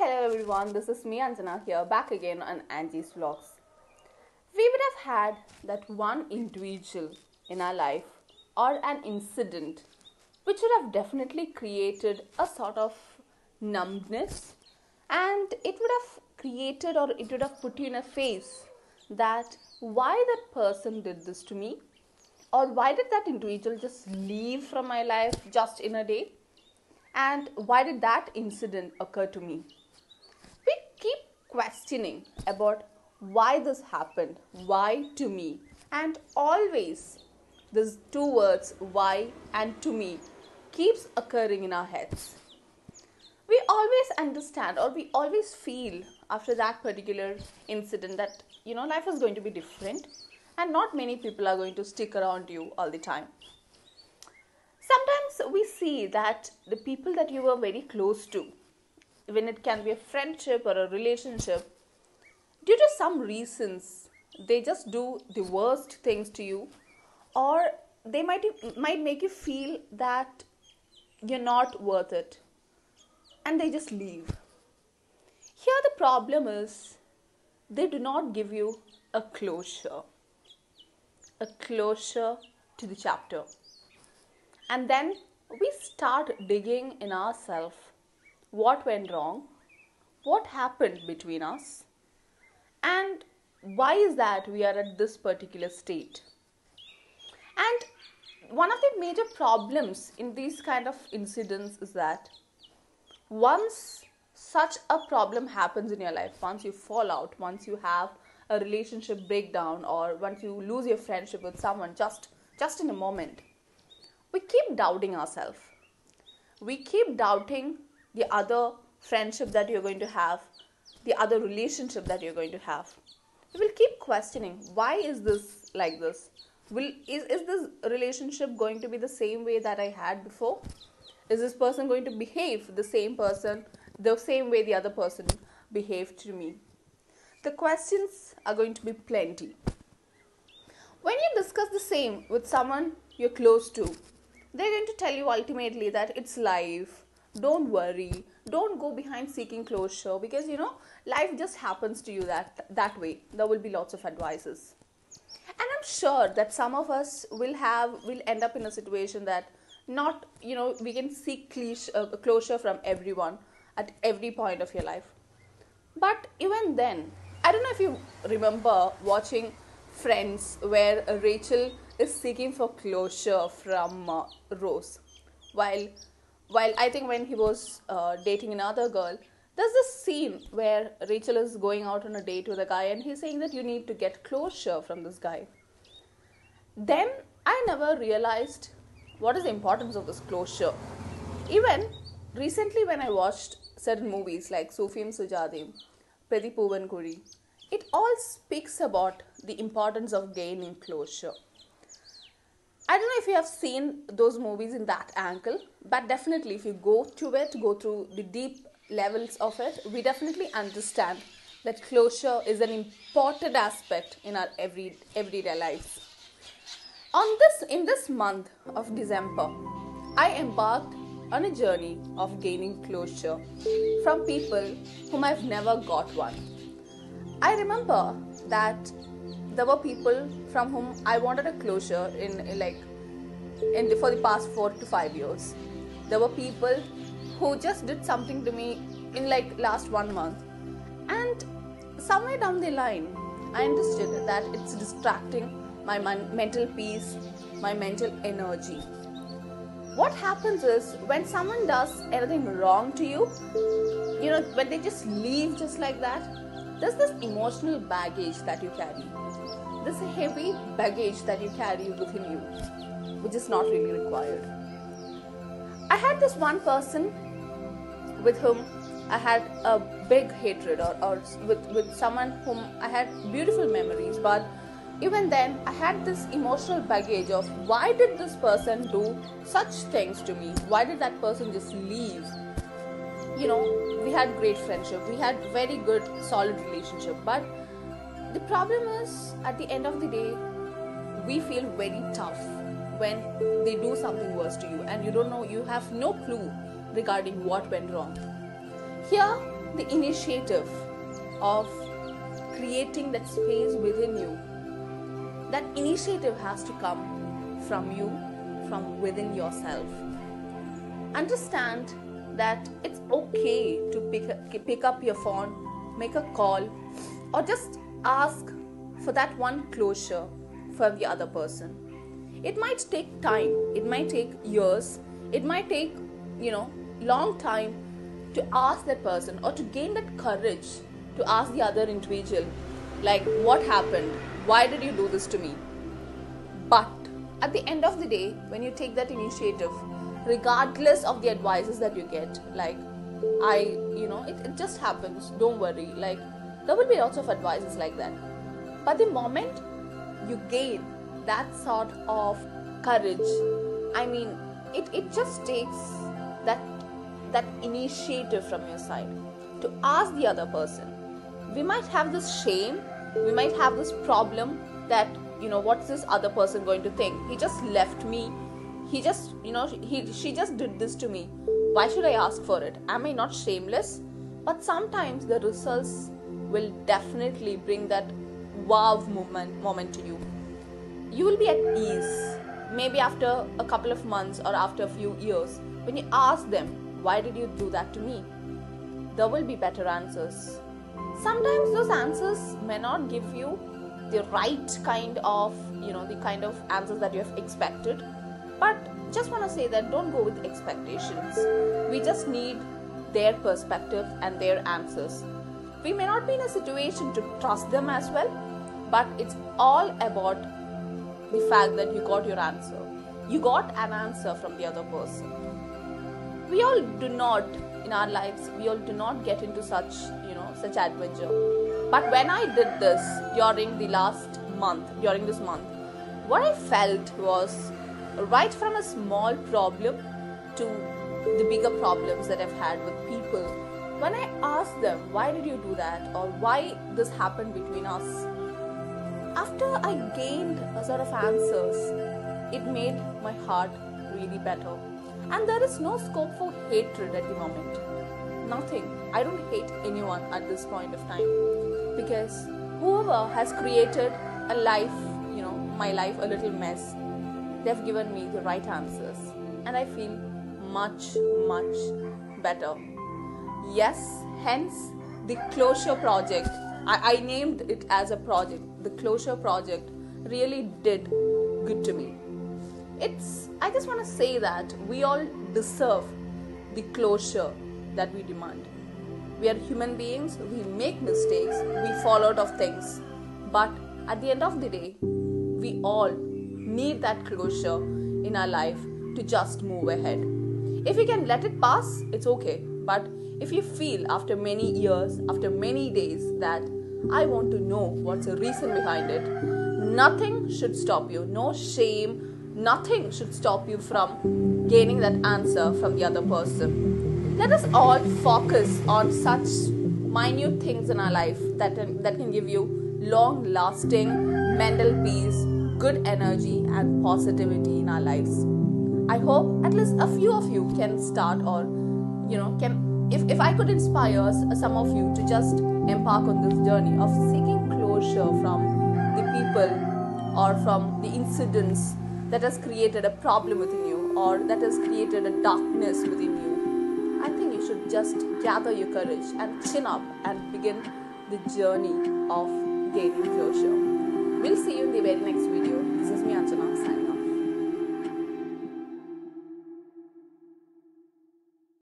hello everyone, this is me Anjana here, back again on Angie's Vlogs. We would have had that one individual in our life or an incident which would have definitely created a sort of numbness and it would have created or it would have put you in a phase that why that person did this to me or why did that individual just leave from my life just in a day and why did that incident occur to me questioning about why this happened why to me and always these two words why and to me keeps occurring in our heads. We always understand or we always feel after that particular incident that you know life is going to be different and not many people are going to stick around you all the time. Sometimes we see that the people that you were very close to when it can be a friendship or a relationship due to some reasons they just do the worst things to you or they might might make you feel that you're not worth it and they just leave. Here the problem is they do not give you a closure a closure to the chapter. And then we start digging in ourselves what went wrong what happened between us and why is that we are at this particular state. And one of the major problems in these kind of incidents is that once such a problem happens in your life once you fall out once you have a relationship breakdown or once you lose your friendship with someone just just in a moment we keep doubting ourselves. We keep doubting the other friendship that you're going to have the other relationship that you're going to have. You will keep questioning why is this like this? Will is, is this relationship going to be the same way that i had before? Is this person going to behave the same person the same way the other person behaved to me? The questions are going to be plenty. When you discuss the same with someone you're close to, they're going to tell you ultimately that it's life, don't worry, don't go behind seeking closure because you know life just happens to you that that way. There will be lots of advices. And I'm sure that some of us will have will end up in a situation that not you know we can seek uh, closure from everyone at every point of your life. But even then, I don't know if you remember watching Friends where Rachel is seeking for closure from uh, Ross, while while I think when he was uh, dating another girl, there's this scene where Rachel is going out on a date with a guy and he's saying that you need to get closure from this guy. Then I never realized what is the importance of this closure. Even recently, when I watched certain movies like Sufiyum Sujatayum Pedipuvan Kuri. It all speaks about the importance of gaining closure. I don't know if you have seen those movies in that angle, but definitely if you go to it, go through the deep levels of it, we definitely understand that closure is an important aspect in our every everyday lives. On this in this month of December, I embarked on a journey of gaining closure from people whom I've never got one. I remember that there were people from whom I wanted a closure in, in like in the, for the past 4 to 5 years. There were people who just did something to me in like last 1 month. And somewhere down the line I understood that it's distracting my man- mental peace, my mental energy what happens is when someone does anything wrong to you, you know, when they just leave just like that, there's this emotional baggage that you carry, this heavy baggage that you carry within you, which is not really required. I had this one person with whom I had a big hatred, or, or with, with someone whom I had beautiful memories, but even then i had this emotional baggage of why did this person do such things to me why did that person just leave you know we had great friendship. We had very good solid relationship. But the problem is at the end of the day we feel very tough when they do something worse to you. And you don't know you have no clue regarding what went wrong. Here the initiative of creating that space within you, that initiative has to come from you, from within yourself. Understand that it's okay to pick, pick up your phone, make a call, or just ask for that one closure for the other person. It might take time, it might take years, it might take, you know, long time to ask that person or to gain that courage to ask the other individual, like, what happened? Why did you do this to me? But at the end of the day, when you take that initiative, regardless of the advices that you get, like, I, you know, it, it just happens, don't worry. Like, there will be lots of advices like that. But the moment you gain that sort of courage, I mean, it, it just takes that that initiative from your side to ask the other person we might have this shame we might have this problem that you know what's this other person going to think he just left me he just you know he she just did this to me. Why should i ask for it? Am i not shameless? But sometimes the results will definitely bring that wow moment moment to you. You will be at ease maybe after a couple of months or after a few years. When you ask them why did you do that to me? there will be better answers. Sometimes those answers may not give you the right kind of you know the kind of answers that you have expected but just want to say that don't go with expectations. We just need their perspective and their answers. We may not be in a situation to trust them as well but it's all about the fact that you got your answer. You got an answer from the other person. We all do not in our lives we all do not get into such you know, such adventure. But when I did this during the last month, during this month, what I felt was right from a small problem to the bigger problems that I've had with people. When I asked them, why did you do that? Or why this happened between us? After I gained a sort of answers, it made my heart really better. And there is no scope for hatred at the moment nothing. I don't hate anyone at this point of time because whoever has created a life, you know, my life a little mess, they've given me the right answers and I feel much, much better. Yes, hence the closure project. I, I named it as a project. The closure project really did good to me. It's, I just want to say that we all deserve the closure that we demand. We are human beings, we make mistakes, we fall out of things. But at the end of the day, we all need that closure in our life to just move ahead. If you can let it pass, it's okay. But if you feel after many years, after many days, that I want to know what's the reason behind it, nothing should stop you. No shame, nothing should stop you from gaining that answer from the other person let us all focus on such minute things in our life that, that can give you long lasting mental peace, good energy, and positivity in our lives. I hope at least a few of you can start or, you know, can if, if I could inspire some of you to just embark on this journey of seeking closure from the people or from the incidents that has created a problem within you or that has created a darkness within you I think you should just gather your courage and chin up and begin the journey of gaining closure. We'll see you in the very next video.